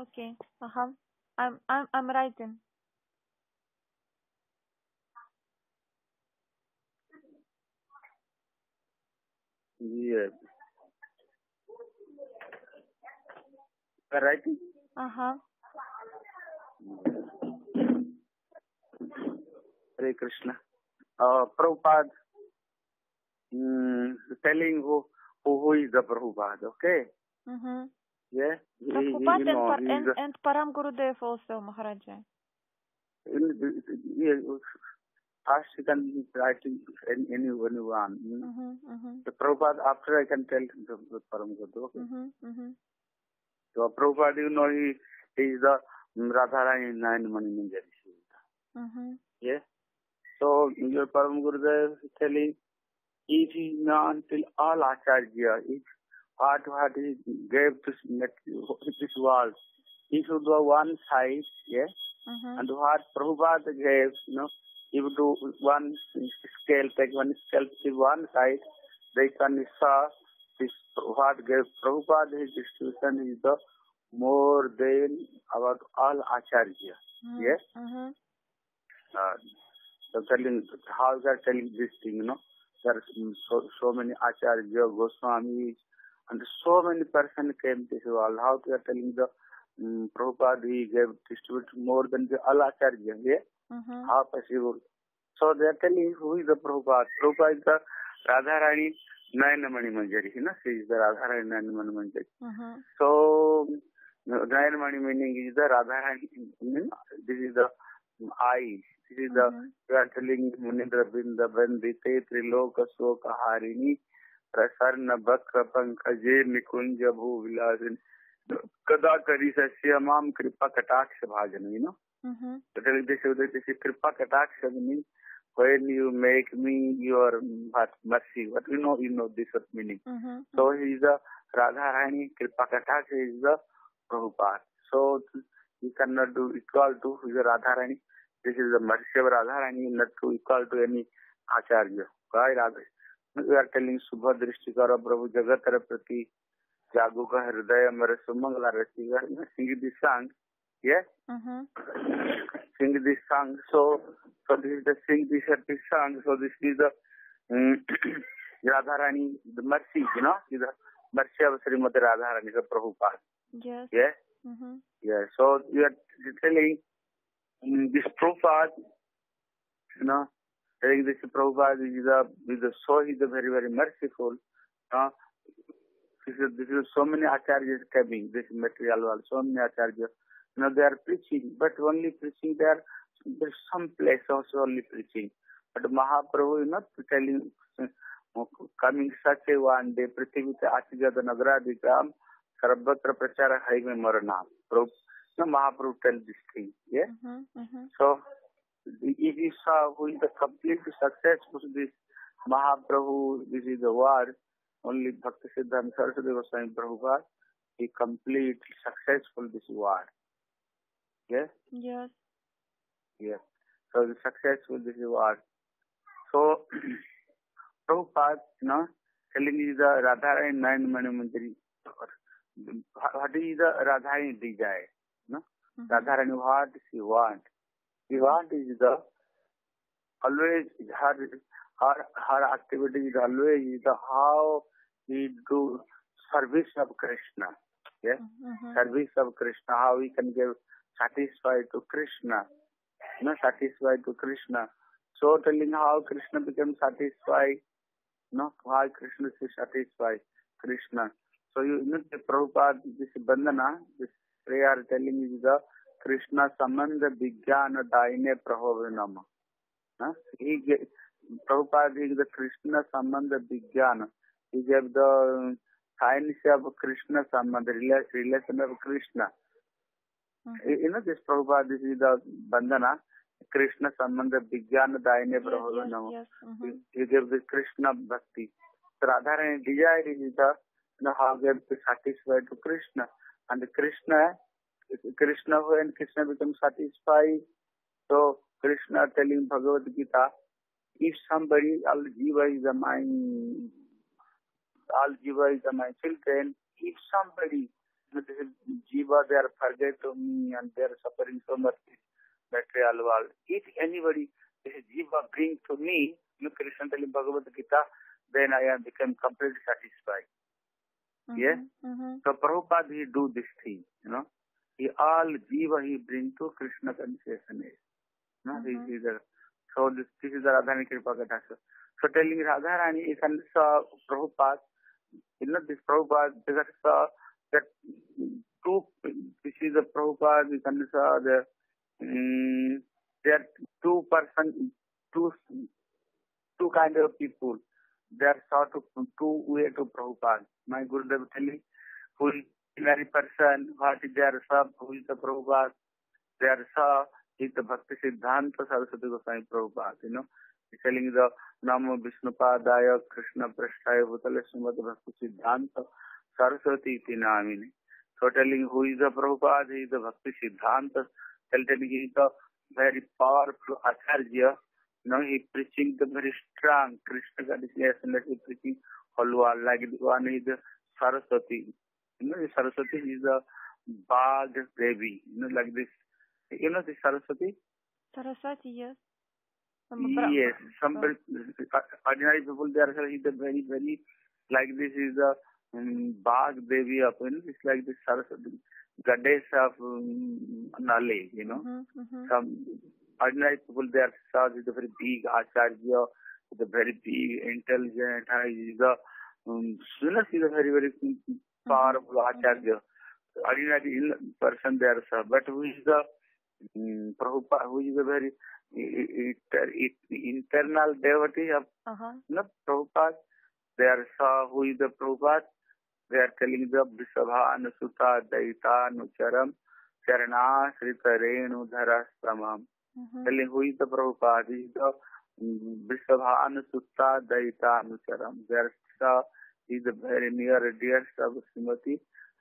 Okay. Uh-huh. I'm I'm I'm writing. Yes. Writing? Uh-huh. Hare Krishna. Uh, Prabhupada mm, telling who, who who is the Prabhupada, okay? Mm-hmm. Yeah? He, he, Prabhupada you know, and, Par- and, and Param Gurudev also, Maharaja. in- yeah, First you can write in any, anyone mm. Mm-hmm. Mm-hmm. The Prabhupada, after I can tell the, Param Guru, okay? Mm-hmm. Mm-hmm. So Prabhupada, you know, he, he is the mm, Radharani Nine Mani Manjari. Mm-hmm. Yeah. So your Param Gurudev telling is not until all Acharya, if what what he gave to this world, he should do one side, yeah, Mm-hmm. and what Prabhupada gave, you know, he would do one scale, take one scale to one side, they can saw this what gave Prabhupada his distribution is the more than about all Acharya. Yes. Mm-hmm. uh, so telling how they are telling this thing, you know, there are so, so many acharya, Goswamis, and so many person came to this world. How they are telling the um, Prabhupada he gave distribute more than the all acharya, yeah? Mm-hmm. How possible? So they are telling who is the Prabhupada. Prabhupada is the Radharani Nayanamani Manjari, you know, she is the Radharani Nayanamani Manjari. Mm-hmm. So, Nayanamani meaning is the Radharani, you know, this is the I. this is the Mhm. you are telling Munindra Binda Bandite Triloka Soka Harini Kada Kari Sasya Mam Kripa Kataksh Bhajan, you know. Mm-hmm. So telling this, this is Kripa Kataksh means when you make me your mercy. What you know, you know this what meaning. Mm-hmm. So he is the Radharani Kripa Kataksh is the Prabhupada. So you cannot do equal to who is the Radharani. This is the mercy of Radharani, not to equal to any Acharya. Why Radha? प्रभु जगत प्रति जागुक हृदय मेरे सुमंगल रचिगर sing the song sing the song so so this sing the sir the song so this is the Radha the mercy you know is the mercy of Shrimati Radha Rani का Prabhupada yes ये ये so you are telling this proof you know telling this Prabhupada is the, is the so he is the very, very merciful. Uh, this is, this is so many acharyas coming, this material world, so many acharyas. You know, they are preaching, but only preaching there, there's some place also only preaching. But Mahaprabhu is not telling, uh, coming such a one day, Prithivita Achigata Nagaradikam, है में मर नाम प्रभु no, Mahaprabhu tell this thing. Yeah. Mm-hmm. Mm-hmm. So if you saw who is the complete successful this Mahaprabhu, this is the word, only Bhakti Siddhanta Saraswati Goswami Prabhupada, he complete successful this word. Yes. Yes. Yes. So the successful this word. So Prabhupada, you know, telling you the Radharani Nine Mani Manjari. What is the Radharani desire? No? Mhm. Radharani, what she want? Want is the always her her her activity is always is the how we do service of Krishna. Yeah, Mhm. service of Krishna. How we can give satisfied to Krishna. You know, satisfied to Krishna. So telling how Krishna becomes satisfied. No, why Krishna is satisfied? Krishna. So you, you know the Prabhupada, this Bandhana, this prayer telling is the Krishna संबंध विज्ञान दायने प्रभव नम हे प्रभुपाद कृष्ण संबंध विज्ञान science of Krishna sambandha relation of Krishna in bandhan Krishna संबंध विज्ञान दायने कृष्ण भक्ति साधारण desire is the how get to Krishna and krishna Krishna when Krishna becomes satisfied, so Krishna telling Bhagavad Gita, if somebody, all jiva is a mind, all jiva is a my children, if somebody Jiva, they are forget to me and they are suffering so much material world. If anybody, this Jiva bring to me, look Krishna telling Bhagavad Gita, then I am become completely satisfied. Mhm, Yeah. mhm, So Prabhupada, he do this thing, you know. All Jiva he bring to Krishna consciousness. Know, Mhm. he is the, so this, this is the Radhani Kripa Katha. So, telling Radharani is and saw Prabhupada, you know, this Prabhupada, because uh, that two, this is the Prabhupada, you can saw the, um, there are two person, two, two kind of people. They are sort of two way to Prabhupada. My Gurudev telling, who is ordinary person, what is their sub, who is the Prabhupada, their sub is the Bhakti Siddhanta Saraswati Goswami Prabhupada, you know. He's telling the Namo Vishnupadaya Krishna Prasthaya Bhutale Srimad Bhakti Siddhanta Saraswati iti namini. So telling who is the Prabhupada, he is the Bhakti Siddhanta, telling he is the very powerful Acharya, know, he preaching the very strong Krishna consciousness and he preaching Halwa, like one is the Saraswati. You know, the Saraswati is the Bag Devi, you know, like this. You know the Saraswati? Saraswati, yes. Yes, some ordinary people they are the very very like this is the um, Bag Devi of you know, it's like this Saraswati goddess of um, knowledge, you know. Mhm, mhm, Some ordinary people they are saw is a very big acharya, with a very big intelligent, he is a um, you know, he's a very very powerful acharya. Ordinary in- person they are saw, but who is the um, Prabhupada, who is a very i- i- i- internal devotee of uh-huh. know, Prabhupada. They are saw who is the Prabhupada. They are telling the Vrisabha Anusutta Daita Anucharam Charana Srita Renu Dharastamam. Mhm, Telling who is the Prabhupada. Is the um, Vrisabha Anusutta Daita Anucharam. They are saw is very near dear सब Shrimati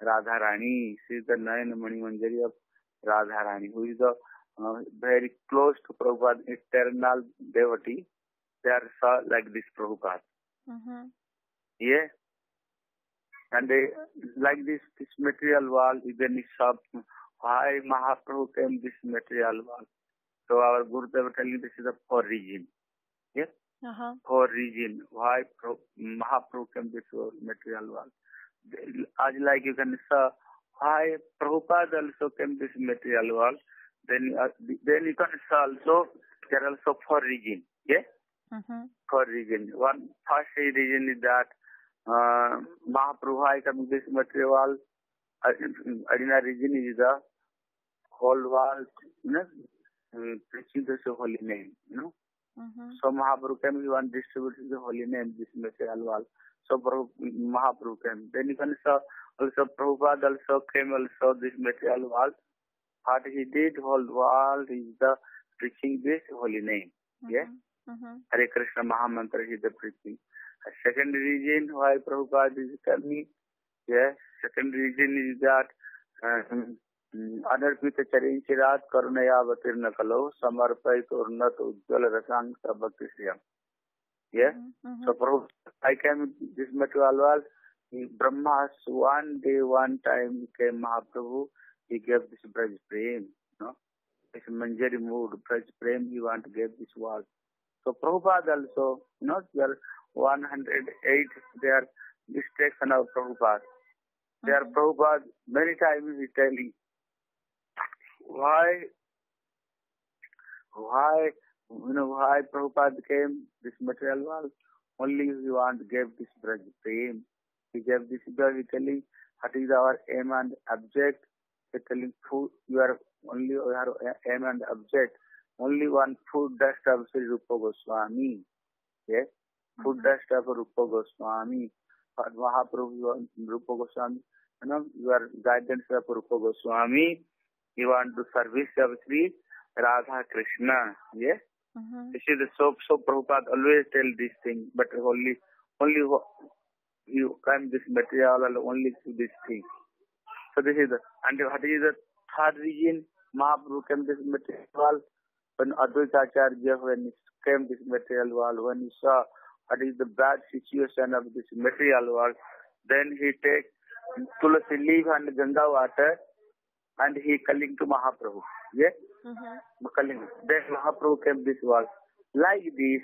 Radha Rani Shri the Nayan Mani Manjari of Radha Rani who is the very close to Prabhupada eternal devotee they are saw like this Prabhupada ये and like this this material world is an सब hi Mahaprabhu came this material world तो our Gurudev telling this is a for reason ये uh-huh. For reason. Why Pro- Mahaprabhu came this world, material world. As like you can say, why Prabhupada also came this material world. Then, uh, then you can say also, there are also for reason. Yeah Mhm, for reason. One first reason is that uh, Mahaprabhu I come this material. Uh, ordinary reason is the whole world, you know, uh, preaching the holy name, you know. Mhm, So Mahaprabhu came, he want distribute the holy name, this material world. So Prabhu, Mahaprabhu came. Then you can say also Prabhupada also came also this material world. What he did, whole world is the preaching this holy name. Mm-hmm. Yeah. mhm, mhm, Hare Krishna Mahamantra is the preaching. A second reason why Prabhupada is coming, yes, second reason is that um, अनर्पित करुणया अवतीर्ण कलो समर्पित उन्नत उज्जवल रसांग भक्ति श्रियम yes mhm, mhm. so Prabhu, I came this material world he, Brahma's one day one time came Mahaprabhu he gave this Braj Prem you know this Manjari mood Braj Prem he want to give this world so Prabhupada also you know there are 108 there mistakes on our Prabhupada there Mhm. Prabhupada many times he telling why why you know why Prabhupada came this material world? Only we want to give this Braj Prem he gave this he telling what is our aim and object. He telling food you are only your aim and object. Only one food dust of Sri Rupa Goswami. Yes? Food Mhm. dust of Rupa Goswami. But Mahaprabhu Rupa Goswami you know your guidance of Rupa Goswami you want to service of Sri Radha Krishna yes Mhm. this is the so so Prabhupada always tell this thing but only only you come this material only to this thing. So this is the and what is the third reason? Mahaprabhu came this material when Advaita Acharya when he came this material world when he saw what is the bad situation of this material world then he take tulsi leaf and Ganga water, and he calling to Mahaprabhu. Yeah, Mm-hmm. calling. Then Mahaprabhu came this was like this.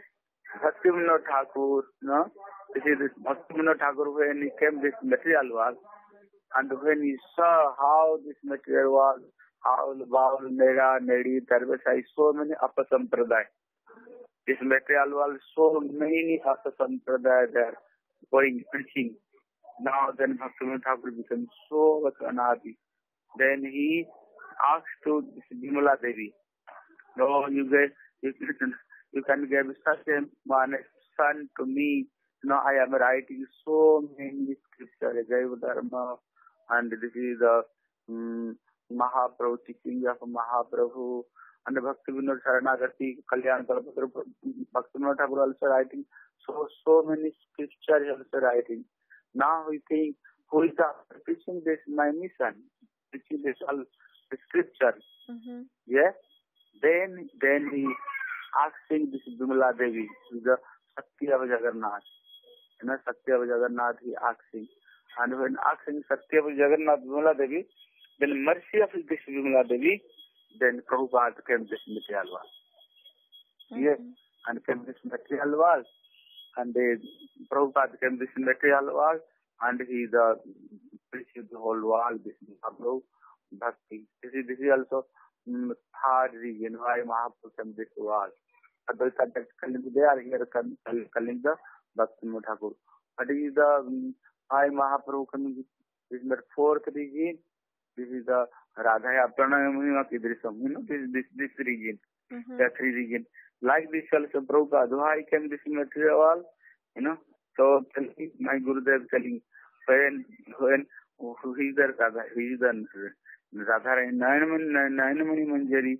Bhaktivinoda Thakur, no, this is Bhaktivinoda Thakur when he came this material was, and when he saw how this material was, how Baul, Neda, Nedi, Tarvesai, so many upper sampradaya. This material was so many upper sampradaya there going preaching. Now then Bhaktivinoda Thakur became so much anadi. Then he asked to Bimala Devi, no, you get, you can, you can give such a man, son to me. Know, I am writing so many scriptures, Dharma, and this is the um, Mahaprabhu, teaching of Mahaprabhu, and Bhakti Vinod Saranagati, Kalyan Kalpatra, Bhakti Vinod Thakur also writing so, so many scriptures also writing. Now we think, who is the this my mission, the scripture. Mm-hmm. Yeah. Then then he asking this Bimala Devi, the Satya of Jagannath. You know, Satya of Jagannath he asking. And when asking Satya of Jagannath Bimala Devi, then mercy of this Bimala Devi, then Prabhupada came this material wall. Yes. And came this material wall. And they, Prabhupada came this material wall. And he the preached the whole wall, this Mahaprabhu Bhakti. This is, this is also mm, third reason why Mahaprabhu came this wall. Advaita text calling they are here the Bhakti Thakur. But is the um, why Mahaprabhu coming this is the fourth reason. This is the Radha Pranayam Kidrisam. You know, this this this region. Mm-hmm. There are three region. Like this also Prabhupada, why came this material? You know, so my Gurudev telling when when who is the Radha, who is the Radha Nayanamani Manjari.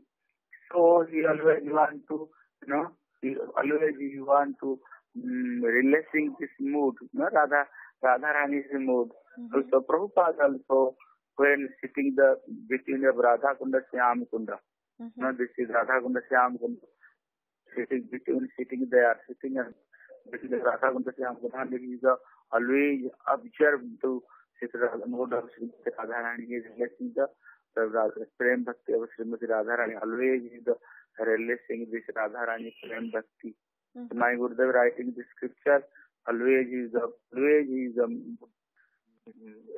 So he always want to, you know, he always he want to um, relaxing this mood, you know, Radha Radha Rani's mood. Mm-hmm. So Prabhupada also when sitting the between the Radha Kunda Shyam Kunda. Mm-hmm. No, this is Radha Kunda Shyam Kunda. Sitting between sitting there, sitting and between the Radha Kunda Shyam Kunda, he is uh, always observed to of Srimati Radha Rani. Always he is the relaxing this Radha Rani Prem Bhakti. Mhm. My Gurudev writing the scripture, always he is the always he is the mm,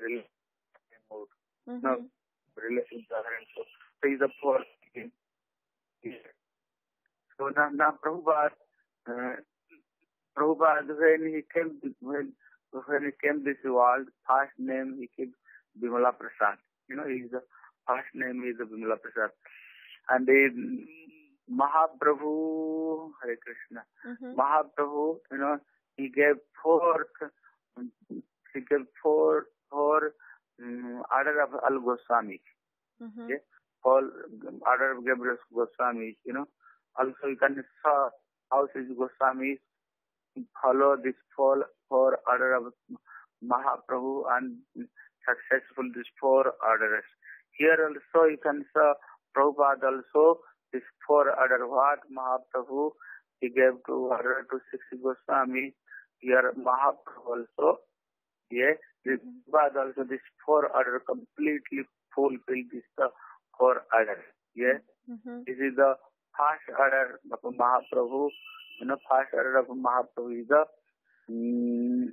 relaxing mode. Mhm. No, relaxing Radha Rani. So, so he is the fourth. again. So now, now Prabhupada, uh, Prabhupada when he came to, when when he came this world, first name he came Bimala Prasad. You know, his first name is Bimala Prasad. And then Mahaprabhu, Hare Krishna, Mhm. Mahaprabhu, you know, he gave four, he gave four, four um, order of Al Goswami. Mhm. Yeah. All order of Gabriel Goswami, you know. Also, you can saw how Sri Goswami follow this four, four order of Mahaprabhu and successful this four orders. Here also you can saw Prabhupada also this four order what Mahaprabhu he gave to order to six Goswami. Here Mahaprabhu also yes, this Prabhupada also this four order completely fulfilled this the four order. Yes. Mhm. This is the first order of Mahaprabhu. You know, first order of Mahaprabhu is the, mm,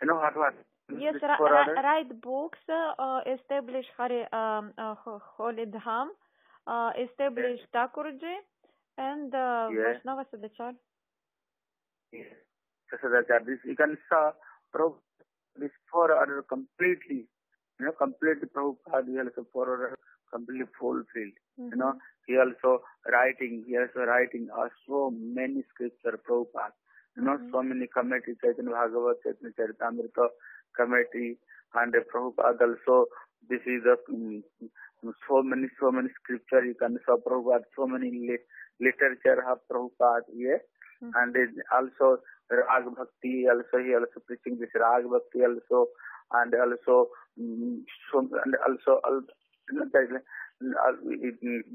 you know what, what? Yes, ra- ra- write books, uh, establish Hari, um, uh, Holy Dham, uh, establish Thakurji, and uh, Yeah. Vaishnava Sadachar. Yes. So, so that, that this, you can saw Prabhu, this four order completely, you know, completely Prabhupada, also four order completely fulfilled. You know, he also writing, he also writing uh, so many scripture Prabhupada. You know, Mhm. so many committee, Chaitanya Bhagavat, Chaitanya Charitamrita committee, and uh, Prabhupada also, this is the, um, so many, so many scripture, you can saw Prabhupada, so many li- literature of Prabhupada, yeah. Mhm. And also Rag Bhakti, also he also preaching this Rag Bhakti also, and also, mm, so, and also, al- you know, it-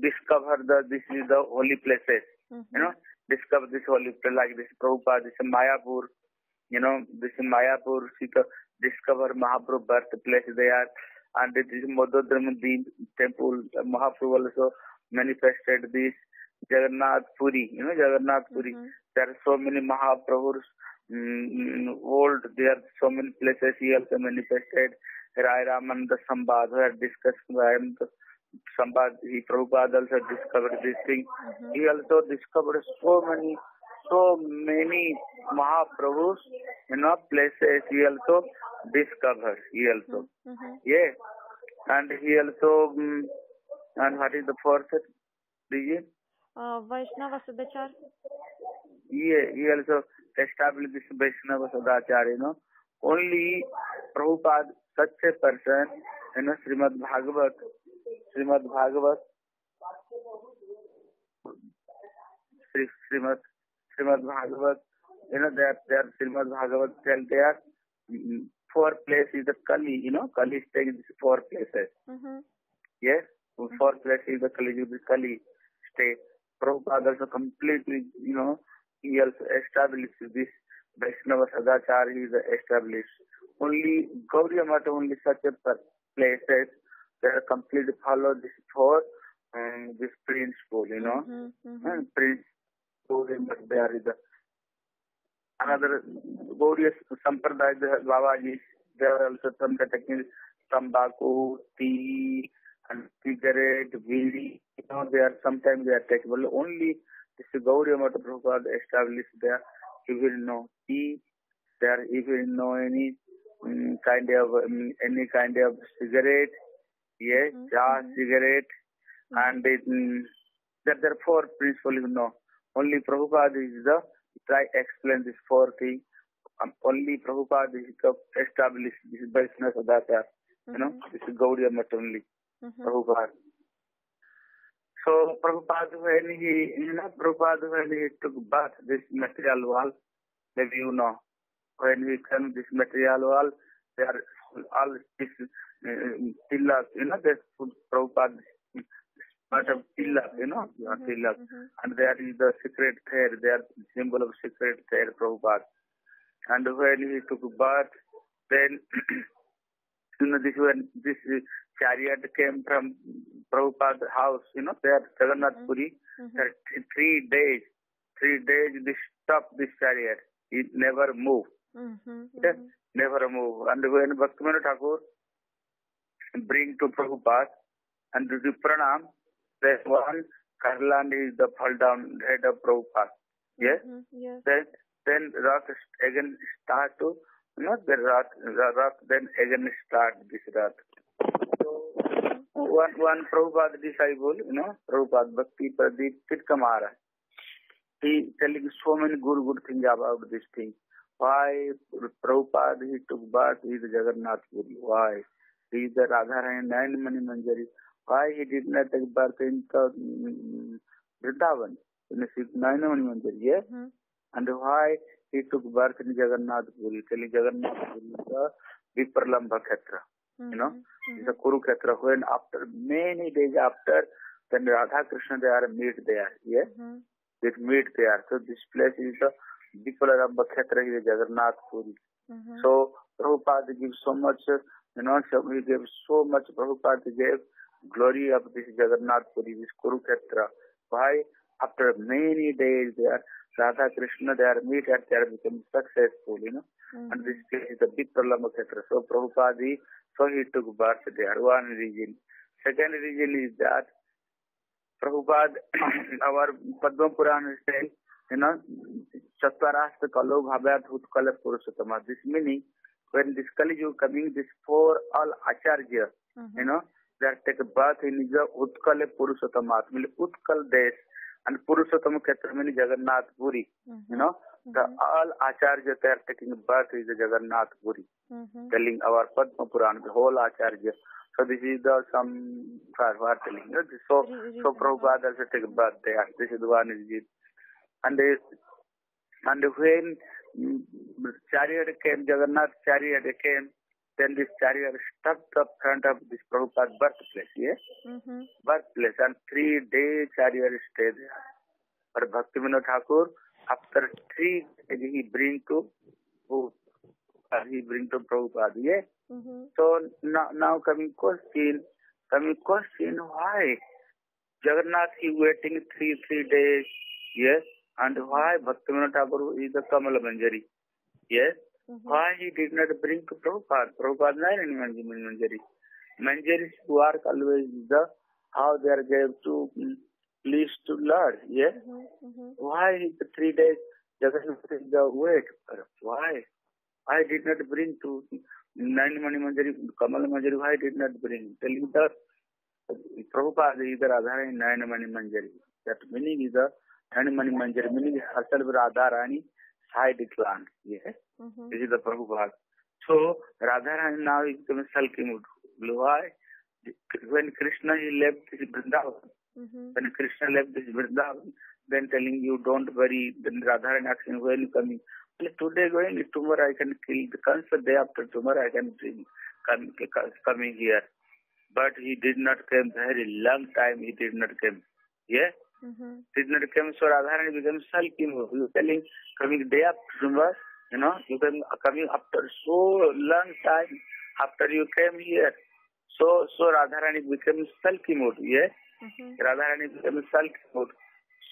discover the, this is the holy places, Mhm. you know, discover this holy place like this Prabhupada, this Mayapur, you know, this is Mayapur, Sita, discover Mahaprabhu birthplace there. And it is Mododramadi temple. Mahaprabhu also manifested this Jagannath Puri. You know Jagannath Puri. Mm-hmm. There are so many Mahaprabhus. Mm, old, there are so many places he also manifested. Rai Ramananda Sambad, where discussed Sambad, he Prabhupada also discovered this thing. Mm-hmm. He also discovered so many so many Mahaprabhus, you know, places he also discovered. He also, mm-hmm. yeah, and he also, um, and what is the fourth? Did uh, Vaishnava Sadachar. Yeah, he also established this Vaishnava Sadachar, you know. Only Prabhupada, such a person, you know, Srimad Bhagavat, Shrimad Bhagavat Shrimad Shrimad Bhagavat you know there Shrimad Bhagavat tell they are four place is the Kali you know Kali stage four places ये four place is the Kali you Kali stage Prabhupada completely you know he also establish this Vaishnava सदाचार is establish only Gauri Math only such place places that are completely follow this four and this principle, you know, mm-hmm, mm-hmm. and prince but there is another Gaudiya Sampradaya, the Babaji, they are also some taking tobacco, tea, and cigarette, weed. You know, they are sometimes they are takeable. Only this Gaudiya Mata Prabhupada established there. You will know tea, there you will know any um, kind of um, any kind of cigarette, ये चा cigarette and that there four principle you know only Prabhupada is the try explain this four thing only Prabhupada is the establish this business of that you know this Gaudi a only Prabhupada so Prabhupada when he you know Prabhupada when he took back this material world may you know when he come this material world they are all this pillars, you know, this Prabhupada part of tilak, you know, mm-hmm. tilak. Mm-hmm. And there is the secret thread, there symbol of secret thread, Prabhupada. And when he took birth, then, you know, this when this chariot came from Prabhupada's house, you know, there, Jagannath mm-hmm. Puri, mm-hmm. there three days, three days, they stopped this chariot. It never moved. Mm-hmm. Okay? Mm-hmm. Never moved. And when Bhaktivinoda Thakur bring to Prabhupada and to do pranam, that one Karlan is the fall down head of Prabhupada. Yes? Mm-hmm, yes. Then, then rock again start to, you know, the the rock then again start this rock. So, one, one Prabhupada disciple, you know, Prabhupada Bhakti Pradeep Kitkamara. He telling so many good, good things about this thing. Why Prabhupada, he took birth, he is Jagannath Puri. Why? Shridhar राधारायण Nayan Mani Manjari Jagannathpuri Jagannathpuri का क्षेत्र many days after then Radha Krishna they are meet they are ये so kshetra Jagannathpuri so Prabhupada give so much you know, so he gave so much, Prabhupada gave glory of this Jagannath Puri, this Kurukshetra. Why? After many days there, Radha Krishna, they are meet and they are become successful, you know. Mm-hmm. And this is the big problem of Khetra. So Prabhupada, so he took birth there, one reason. Second reason is that Prabhupada, our Padma Puran says, you know, Chatvarashta Kalo Bhavyat Utkala Purushottama. This meaning, when this Kali Yuga coming, this four all Acharya, mm-hmm. you know, that take birth in the Utkal Purushottam means Utkal Desh and Purushottam Kshetra means Jagannath Puri. Mm-hmm. You know, The mm-hmm. all Acharya they are taking birth is the Jagannath Puri, mm-hmm. telling our Padma Puran, the whole Acharya. So this is the some for what telling. You know, so so Prabhupada also take birth there. This is the one is it. And they, and when chariot came, Jagannath chariot came, then this chariot stuck up front of this Prabhupada's birthplace, yes? Mm-hmm. Birthplace. And three days chariot stayed there. But Bhaktivinoda Thakur, after three days, he bring to who? He bring to Prabhupada, yeah? Mm-hmm. So now, now coming question, coming question, why? Jagannath, he waiting three, three days, yes? And why Bhaktivinoda Thakur is the Kamala Manjari, yes? Mm-hmm. Why he did not bring Prabhupada? Prabhupada not in Manjari. Manjari work always the, how they are going to please to Lord, yes? Mm-hmm. Mm-hmm. Why the three days Jagannath is the wait? Why? I did not bring to nine mani manjari, Kamal manjari, why did not bring? Telling the Prabhupada is the Radharani nine mani manjari. That meaning is the nine mani manjari, meaning Hasal Radharani side clan. Yes, Mm-hmm. this is the Prabhupada. So Radharani now is becoming sulky mood. Why? When Krishna he left his Vrindavan, Mm-hmm. when Krishna left this Vrindavan, then telling you don't worry, then Radharani asking when you coming. Well, today going, tomorrow I can kill the cancer, day after tomorrow I can bring come, coming here. But he did not come very long time, he did not come. Yeah? Mm-hmm. Did not come, so Radharani became sulky. You telling coming day after tomorrow, you know, you can coming after so long time after you came here. So, so Radharani became sulky mood, yeah? Mm-hmm. Radharani became sulky mood.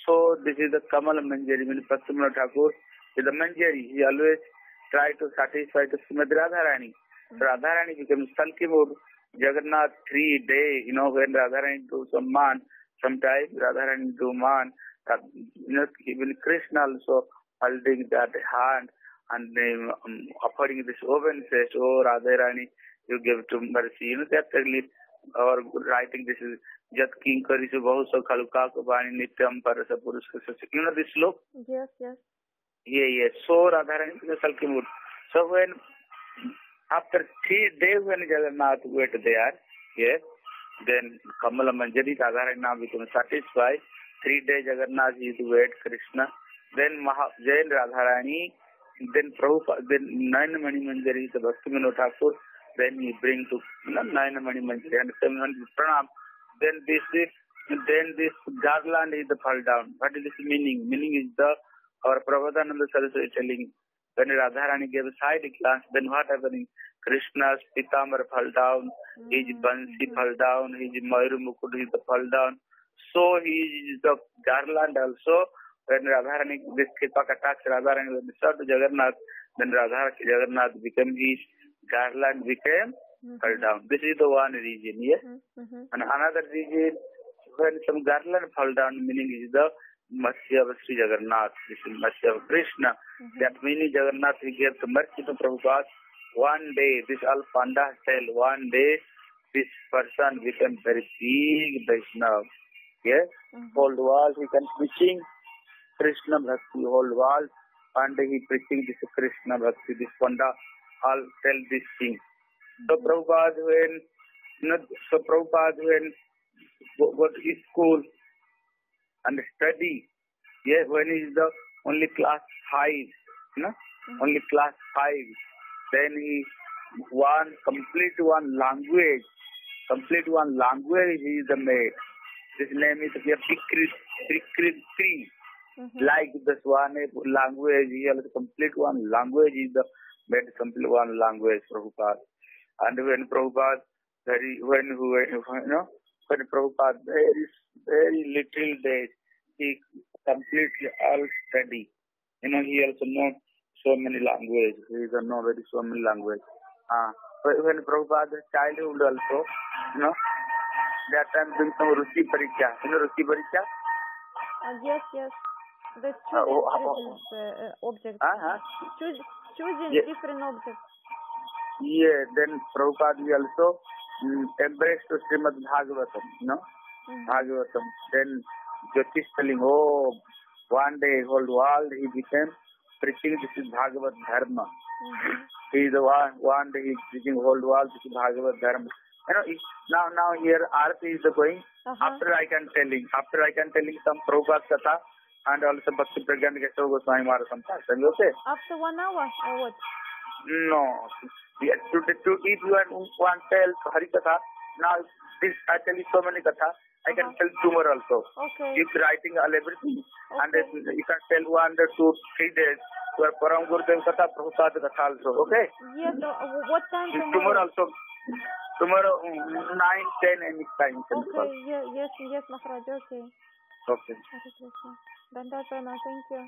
So this is the Kamal Manjari, means Pradyumna Thakur is the Manjari. He always try to satisfy the Srimad Radharani. So Radharani became sulky mood. Jagannath three day, you know, when Radharani do some man, sometimes Radharani do man, uh, you know, even Krishna also holding that hand and um, offering this open says, oh Radharani, you give to mercy. You know, that's really our writing this is Jat Kinkari se bahut so khaluka ko bani nityam parasa purush You know this slok? Yes, yes. Yeah, yeah. So Radharani is sulky mood. So when after three days when Jagannath went there, yes, then Kamala Manjari Radharani now became satisfied. Three days Jagannath is wait Krishna. Then Maha, Jain Radharani, then Prabhupada, then Nine Mani Manjari, the Bhakti Thakur, then he bring to you know, Nine Mani Manjari and pranam. Then this is, then this garland is the fall down. What is this meaning? Meaning is the our Prabhupada Saraswati telling when Radharani gave a side glance, then what happening? Krishna's Pitambar fall down, his Bansi fall down, his Mayur Mukut is the fall down. So he is the garland also. When Radharani, this Kripa attacks Radharani, when they start to Jagannath, then Radha Jagannath became his garland became mm-hmm. fell down. This is the one reason, yes? Mm-hmm. And another reason, when some garland fall down, meaning is the Matsya Shri hmm. Jagannath Matsya Krishna that meaning Jagannath get मर्चित Prabhu pass one day this Al panda style one day this person we can very big Vaishnava ये हम्म। Whole world he can preaching Krishna bhakti whole world Pande he preaching this Krishna bhakti this panda all tell this thing तो, हम्म। तो प्रभुपाद हुए तो प्रभुपाद हुए वो इस school and study, yeah, when he the only class five, you know, only class five, then he one complete one language, complete one language he is the made. His name is Bikrit, Bikrit Tree. Mm-hmm. Like this one language, he has complete one language is the made complete one language, Prabhupada. And when Prabhupada, very, when, when, you know, when Prabhupada very, very little days, he completely all study. You know, he also know so many language. He is know very so many language. Uh, when Prabhupada childhood also, you know, that time doing some Ruchi Pariksha. You know Ruchi Pariksha? Uh, yes, yes. The Uh, choosing oh, oh, different uh, objects. Uh-huh. Choos- choosing Yeah. different objects. Yeah, then Prabhupada also embrace to Srimad Bhagavatam no Bhagavatam then Jyotish telling oh one day whole world he became preaching this is Bhagavat dharma he is one day he preaching whole world this is Bhagavat dharma you know now now here aarti is going after I can telling after I can telling some programme katha and also Bhakti Prajnan के सब गोस्वामी मारो समझा समझोते after one hour what No. Yeah, to, to, if you want, want tell Hari Katha, now this I tell you so many Katha, I can Uh-huh. tell tomorrow also. Okay. If writing all everything, and Okay. then you can tell one, two, three days, Param Gurudev Katha Prabhupada Katha also. Okay. Yes. Uh, what time Tomorrow tomorrow? also. Tomorrow mm, nine ten any time. Okay. call. Yes. Yes. Yes, Maharaj. Okay. Okay. Hare Krishna. Pranam. Thank you.